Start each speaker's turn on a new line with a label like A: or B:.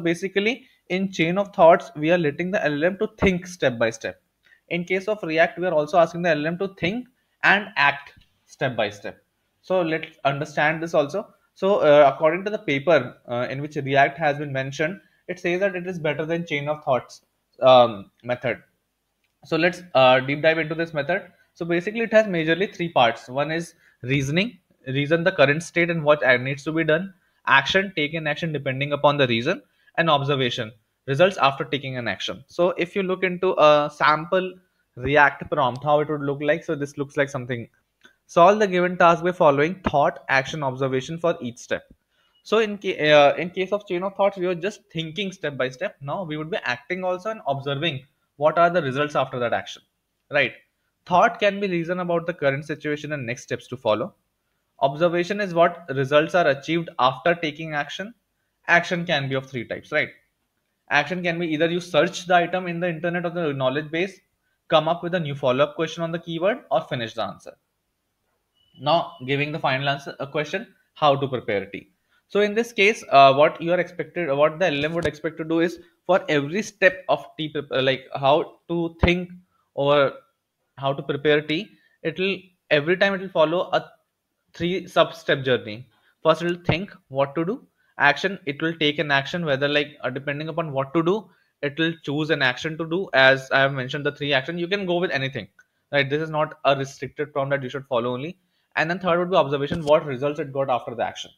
A: basically in chain of thoughts we are letting the llm to think step by step. In case of ReAct we are also asking the llm to think and act step by step. So let's understand this also. So uh, according to the paper uh, in which ReAct has been mentioned it says that it is better than chain of thoughts um, method. So let's uh, deep dive into this method. So basically it has majorly three parts. One is reasoning reason the current state and what needs to be done action taken action depending upon the reason and observation results after taking an action. So if you look into a sample ReAct prompt how it would look like so this looks like something. Solve the given task by following thought action observation for each step. So in ca- uh, in case of chain of thoughts we were just thinking step by step. Now we would be acting also and observing what are the results after that action. Right? Thought can be reason about the current situation and next steps to follow. Observation is what results are achieved after taking action action can be of three types right? Action can be either you search the item in the internet or the knowledge base come up with a new follow-up question on the keyword or finish the answer. Now giving the final answer a question how to prepare tea. So in this case uh, what you are expected what the llm would expect to do is for every step of tea uh, like how to think or how to prepare tea it will every time it will follow a three sub step journey. First it will think what to do action it will take an action whether like uh, depending upon what to do it will choose an action to do. As i have mentioned the three action you can go with anything right? This is not a restricted prompt that you should follow only. And then third would be observation what results it got after the action